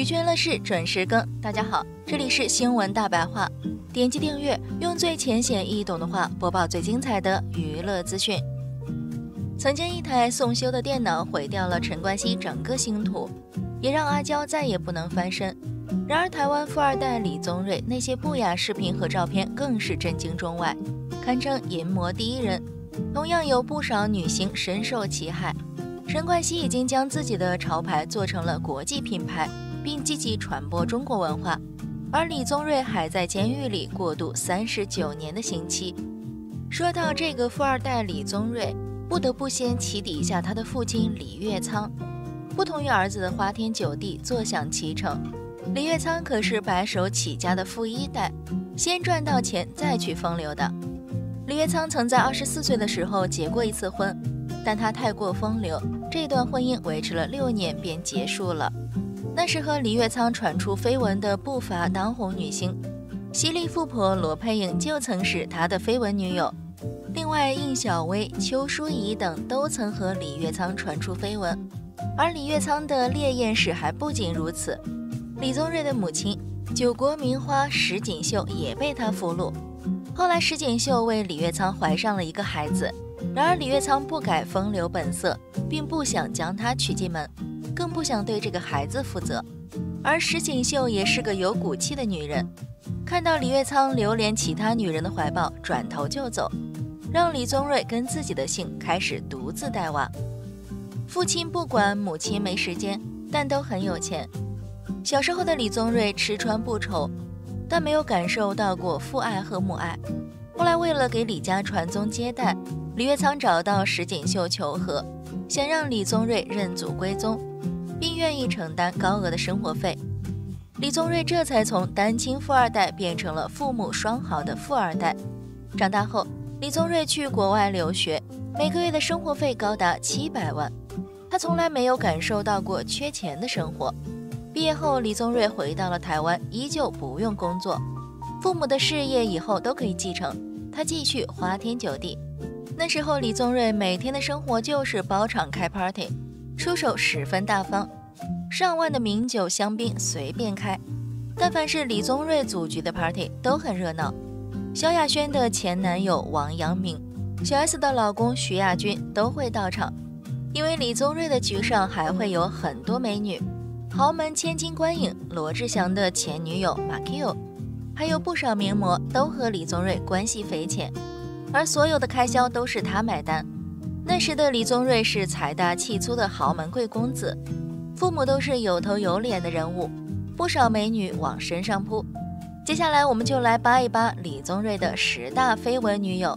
娱圈乐事准时更，大家好，这里是新闻大白话，点击订阅，用最浅显易懂的话播报最精彩的娱乐资讯。曾经一台送修的电脑毁掉了陈冠希整个星途，也让阿娇再也不能翻身。然而，台湾富二代李宗瑞那些不雅视频和照片更是震惊中外，堪称淫魔第一人。同样有不少女星深受其害。陈冠希已经将自己的潮牌做成了国际品牌，并积极传播中国文化，而李宗瑞还在监狱里过渡三十九年的刑期。说到这个富二代李宗瑞，不得不先起底一下他的父亲李月仓。不同于儿子的花天酒地、坐享其成，李月仓可是白手起家的富一代，先赚到钱再去风流的。李月仓曾在二十四岁的时候结过一次婚，但他太过风流。这段婚姻维持了六年便结束了。那时和李月仓传出绯闻的不乏当红女星，犀利富婆罗佩颖就曾是他的绯闻女友。另外，应小薇、邱淑怡等都曾和李月仓传出绯闻。而李月仓的烈焰史还不仅如此，李宗瑞的母亲九国名花石锦绣也被他俘虏。后来，石锦绣为李月仓怀上了一个孩子。然而李月仓不改风流本色，并不想将她娶进门，更不想对这个孩子负责。而石锦绣也是个有骨气的女人，看到李月仓流连其他女人的怀抱，转头就走，让李宗瑞跟自己的姓开始独自带娃。父亲不管，母亲没时间，但都很有钱。小时候的李宗瑞吃穿不愁，但没有感受到过父爱和母爱。后来为了给李家传宗接代。李月仓找到石锦绣求和，想让李宗瑞认祖归宗，并愿意承担高额的生活费。李宗瑞这才从单亲富二代变成了父母双好的富二代。长大后，李宗瑞去国外留学，每个月的生活费高达七百万。他从来没有感受到过缺钱的生活。毕业后，李宗瑞回到了台湾，依旧不用工作，父母的事业以后都可以继承，他继续花天酒地。那时候，李宗瑞每天的生活就是包场开 party，出手十分大方，上万的名酒香槟随便开。但凡是李宗瑞组局的 party 都很热闹。萧亚轩的前男友王阳明，小 S 的老公徐亚军都会到场，因为李宗瑞的局上还会有很多美女，豪门千金观影，罗志祥的前女友马 Q，还有不少名模都和李宗瑞关系匪浅。而所有的开销都是他买单。那时的李宗瑞是财大气粗的豪门贵公子，父母都是有头有脸的人物，不少美女往身上扑。接下来我们就来扒一扒李宗瑞的十大绯闻女友。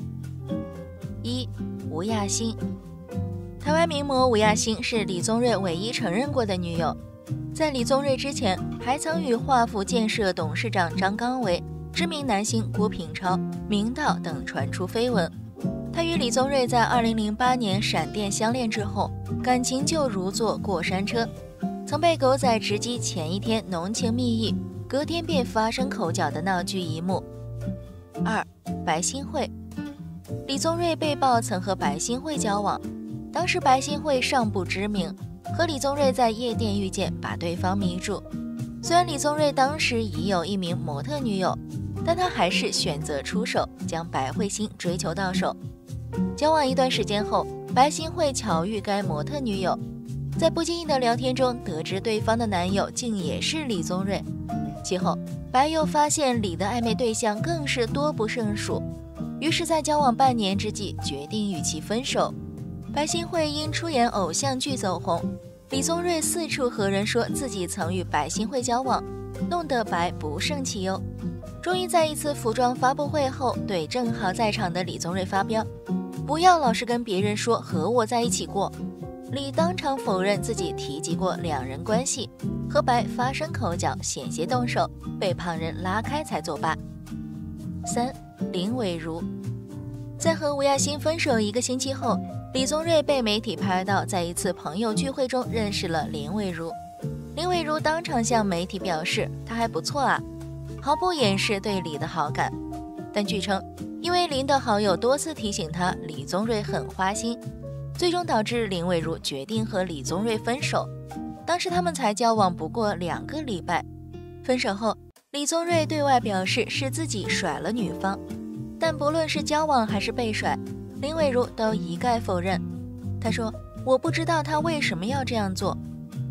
一，吴亚欣。台湾名模吴亚欣是李宗瑞唯一承认过的女友。在李宗瑞之前，还曾与华福建设董事长张刚为。知名男星郭品超、明道等传出绯闻，他与李宗瑞在2008年闪电相恋之后，感情就如坐过山车，曾被狗仔直击前一天浓情蜜意，隔天便发生口角的闹剧一幕。二，白新慧，李宗瑞被曝曾和白新慧交往，当时白新慧尚不知名，和李宗瑞在夜店遇见，把对方迷住。虽然李宗瑞当时已有一名模特女友。但他还是选择出手，将白慧欣追求到手。交往一段时间后，白新慧巧遇该模特女友，在不经意的聊天中得知对方的男友竟也是李宗瑞。其后，白又发现李的暧昧对象更是多不胜数，于是，在交往半年之际，决定与其分手。白新慧因出演偶像剧走红，李宗瑞四处和人说自己曾与白新慧交往，弄得白不胜其忧。终于在一次服装发布会后，对正好在场的李宗瑞发飙：“不要老是跟别人说和我在一起过。”李当场否认自己提及过两人关系，和白发生口角，险些动手，被旁人拉开才作罢。三林伟如在和吴亚欣分手一个星期后，李宗瑞被媒体拍到在一次朋友聚会中认识了林伟如，林伟如当场向媒体表示：“他还不错啊。”毫不掩饰对李的好感，但据称，因为林的好友多次提醒他李宗瑞很花心，最终导致林伟如决定和李宗瑞分手。当时他们才交往不过两个礼拜。分手后，李宗瑞对外表示是自己甩了女方，但不论是交往还是被甩，林伟如都一概否认。他说：“我不知道他为什么要这样做，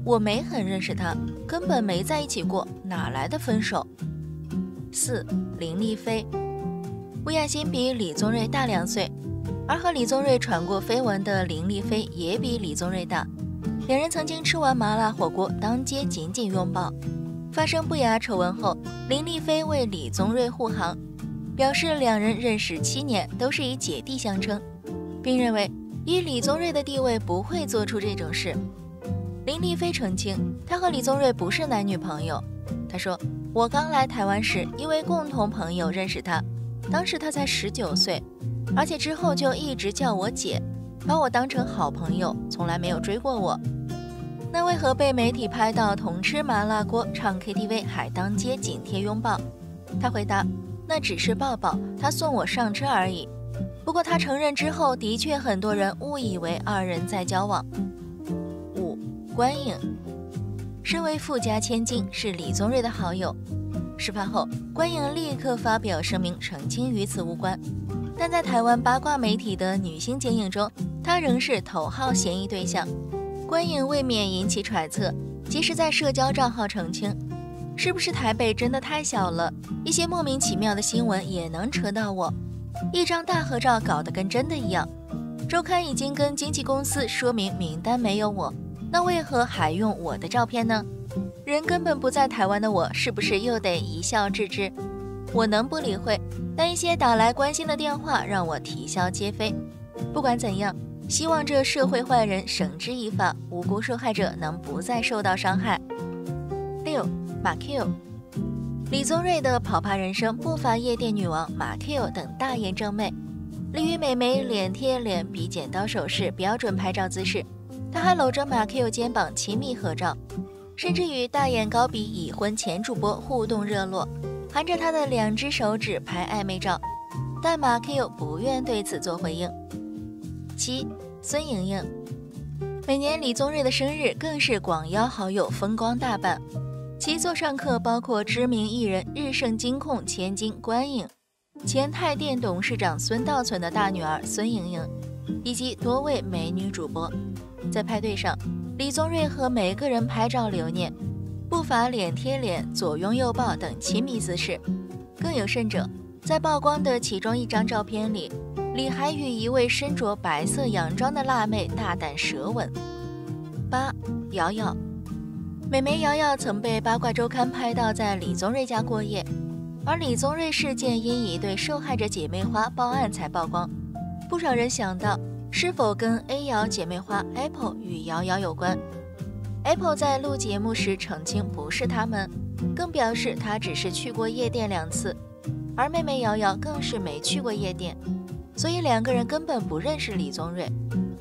我没很认识他，根本没在一起过，哪来的分手？”四林丽菲，吴雅欣比李宗瑞大两岁，而和李宗瑞传过绯闻的林丽菲也比李宗瑞大，两人曾经吃完麻辣火锅当街紧紧拥抱。发生不雅丑闻后，林丽菲为李宗瑞护航，表示两人认识七年，都是以姐弟相称，并认为以李宗瑞的地位不会做出这种事。林丽菲澄清，她和李宗瑞不是男女朋友。她说。我刚来台湾时，因为共同朋友认识他，当时他才十九岁，而且之后就一直叫我姐，把我当成好朋友，从来没有追过我。那为何被媒体拍到同吃麻辣锅、唱 KTV 还当街紧贴拥抱？他回答：那只是抱抱，他送我上车而已。不过他承认之后，的确很多人误以为二人在交往。五观影。身为富家千金，是李宗瑞的好友。事发后，关颖立刻发表声明澄清与此无关。但在台湾八卦媒体的女星剪影中，她仍是头号嫌疑对象。观影未免引起揣测，及时在社交账号澄清：是不是台北真的太小了？一些莫名其妙的新闻也能扯到我？一张大合照搞得跟真的一样。周刊已经跟经纪公司说明名单没有我。那为何还用我的照片呢？人根本不在台湾的我，是不是又得一笑置之？我能不理会，但一些打来关心的电话让我啼笑皆非。不管怎样，希望这社会坏人绳之以法，无辜受害者能不再受到伤害。六马 Q，李宗瑞的跑趴人生不乏夜店女王马 Q 等大眼正妹，李与美眉脸贴脸，比剪刀手势，标准拍照姿势。他还搂着马 Q 肩膀亲密合照，甚至与大眼高比已婚前主播互动热络，含着他的两只手指拍暧昧照，但马 Q 不愿对此做回应。七孙莹莹，每年李宗瑞的生日更是广邀好友风光大办，其座上客包括知名艺人日盛金控千金关颖，前泰电董事长孙道存的大女儿孙莹莹，以及多位美女主播。在派对上，李宗瑞和每个人拍照留念，不乏脸贴脸、左拥右抱等亲密姿势。更有甚者，在曝光的其中一张照片里，李还与一位身着白色洋装的辣妹大胆舌吻。八，瑶瑶，美眉瑶瑶曾被八卦周刊拍到在李宗瑞家过夜，而李宗瑞事件因一对受害者姐妹花报案才曝光。不少人想到。是否跟 A 瑶姐妹花 Apple 与瑶瑶有关？Apple 在录节目时澄清不是他们，更表示他只是去过夜店两次，而妹妹瑶瑶更是没去过夜店，所以两个人根本不认识李宗瑞。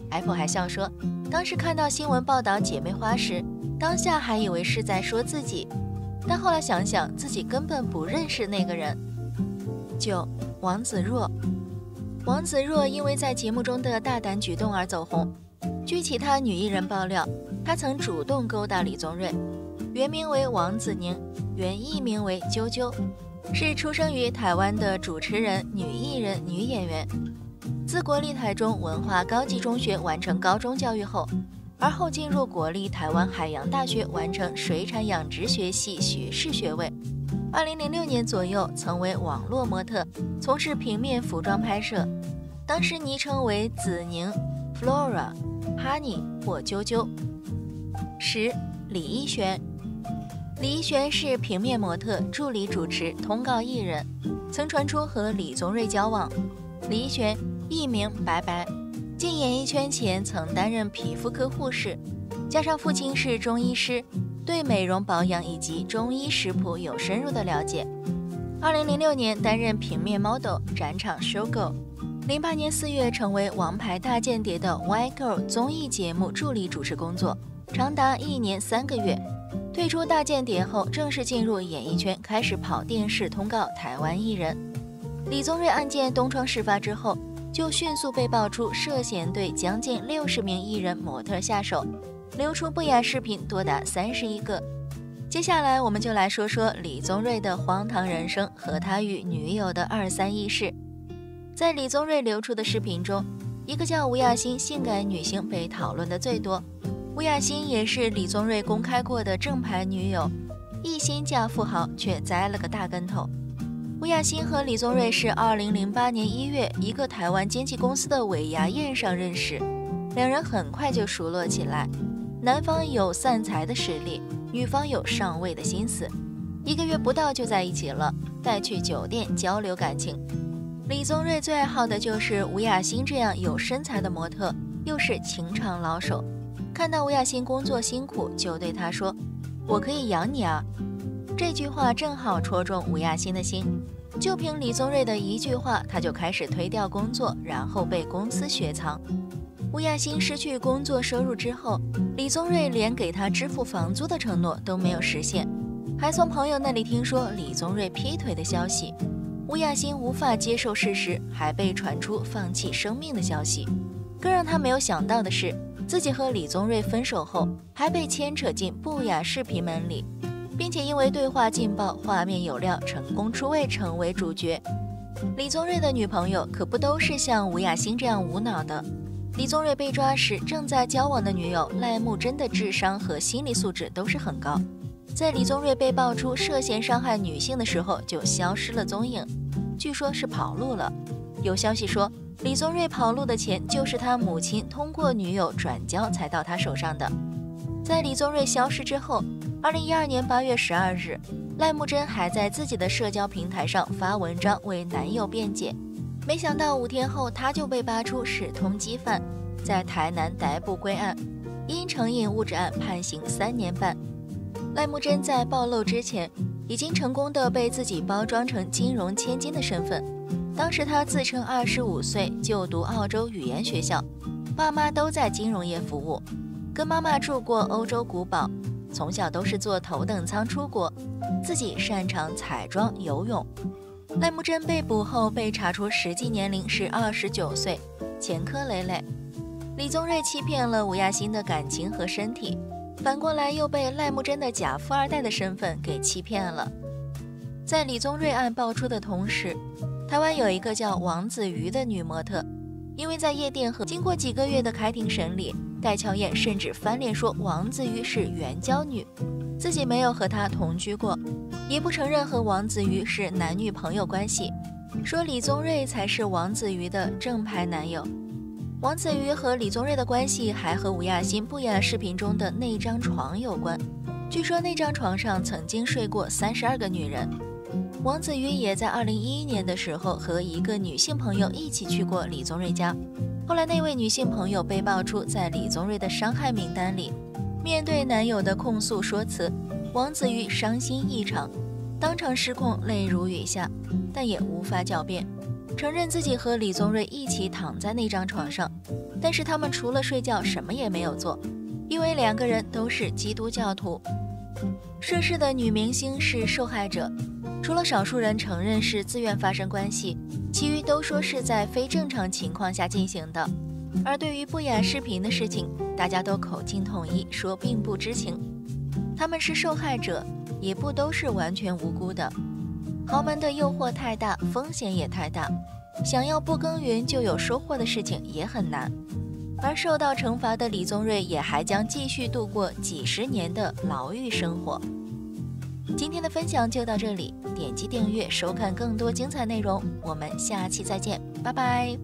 Apple 还笑说，当时看到新闻报道姐妹花时，当下还以为是在说自己，但后来想想自己根本不认识那个人。九王子若。王子若因为在节目中的大胆举动而走红。据其他女艺人爆料，她曾主动勾搭李宗瑞，原名为王子宁，原艺名为啾啾，是出生于台湾的主持人、女艺人、女演员。自国立台中文化高级中学完成高中教育后，而后进入国立台湾海洋大学完成水产养殖学系学士学位。二零零六年左右，曾为网络模特，从事平面服装拍摄，当时昵称为子宁、Flora、Honey 或啾啾。十，李依璇。李依璇是平面模特、助理主持、通告艺人，曾传出和李宗瑞交往。李依璇艺名白白，进演艺圈前曾担任皮肤科护士，加上父亲是中医师。对美容保养以及中医食谱有深入的了解。二零零六年担任平面 model，展场 show girl。零八年四月成为《王牌大间谍》的 White Girl 综艺节目助理主持工作，长达一年三个月。退出大间谍后，正式进入演艺圈，开始跑电视通告台湾艺人。李宗瑞案件东窗事发之后，就迅速被爆出涉嫌对将近六十名艺人模特下手。流出不雅视频多达三十一个。接下来，我们就来说说李宗瑞的荒唐人生和他与女友的二三轶事。在李宗瑞流出的视频中，一个叫吴亚欣性感女星被讨论的最多。吴亚欣也是李宗瑞公开过的正牌女友，一心嫁富豪却栽了个大跟头。吴亚欣和李宗瑞是2008年1月一个台湾经纪公司的尾牙宴上认识，两人很快就熟络起来。男方有散财的实力，女方有上位的心思，一个月不到就在一起了，带去酒店交流感情。李宗瑞最爱好的就是吴亚欣这样有身材的模特，又是情场老手。看到吴亚欣工作辛苦，就对他说：“我可以养你啊。”这句话正好戳中吴亚欣的心。就凭李宗瑞的一句话，他就开始推掉工作，然后被公司雪藏。吴亚欣失去工作收入之后，李宗瑞连给他支付房租的承诺都没有实现，还从朋友那里听说李宗瑞劈腿的消息。吴亚欣无法接受事实，还被传出放弃生命的消息。更让他没有想到的是。自己和李宗瑞分手后，还被牵扯进不雅视频门里，并且因为对话劲爆、画面有料，成功出位成为主角。李宗瑞的女朋友可不都是像吴雅欣这样无脑的。李宗瑞被抓时，正在交往的女友赖慕真的智商和心理素质都是很高，在李宗瑞被爆出涉嫌伤害女性的时候，就消失了踪影，据说是跑路了。有消息说。李宗瑞跑路的钱就是他母亲通过女友转交才到他手上的。在李宗瑞消失之后，二零一二年八月十二日，赖慕真还在自己的社交平台上发文章为男友辩解。没想到五天后，他就被扒出是通缉犯，在台南逮捕归案，因成瘾物质案判刑三年半。赖慕真在暴露之前，已经成功的被自己包装成金融千金的身份。当时他自称二十五岁，就读澳洲语言学校，爸妈都在金融业服务，跟妈妈住过欧洲古堡，从小都是坐头等舱出国，自己擅长彩妆、游泳。赖慕真被捕后被查出实际年龄是二十九岁，前科累累。李宗瑞欺骗了吴亚欣的感情和身体，反过来又被赖慕真的假富二代的身份给欺骗了。在李宗瑞案爆出的同时，台湾有一个叫王子瑜的女模特，因为在夜店和经过几个月的开庭审理，戴乔燕甚至翻脸说王子瑜是援交女，自己没有和他同居过，也不承认和王子瑜是男女朋友关系，说李宗瑞才是王子瑜的正牌男友。王子瑜和李宗瑞的关系还和吴亚欣不雅视频中的那张床有关，据说那张床上曾经睡过三十二个女人。王子瑜也在二零一一年的时候和一个女性朋友一起去过李宗瑞家，后来那位女性朋友被爆出在李宗瑞的伤害名单里。面对男友的控诉说辞，王子瑜伤心异常，当场失控，泪如雨下，但也无法狡辩，承认自己和李宗瑞一起躺在那张床上，但是他们除了睡觉什么也没有做，因为两个人都是基督教徒。涉事的女明星是受害者。除了少数人承认是自愿发生关系，其余都说是在非正常情况下进行的。而对于不雅视频的事情，大家都口径统一，说并不知情。他们是受害者，也不都是完全无辜的。豪门的诱惑太大，风险也太大，想要不耕耘就有收获的事情也很难。而受到惩罚的李宗瑞，也还将继续度过几十年的牢狱生活。今天的分享就到这里，点击订阅收看更多精彩内容，我们下期再见，拜拜。